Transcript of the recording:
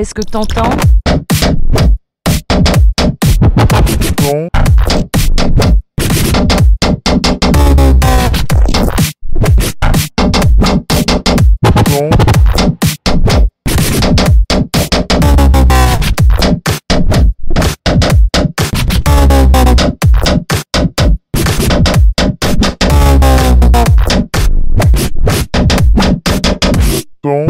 Est-ce que t'entends Bon.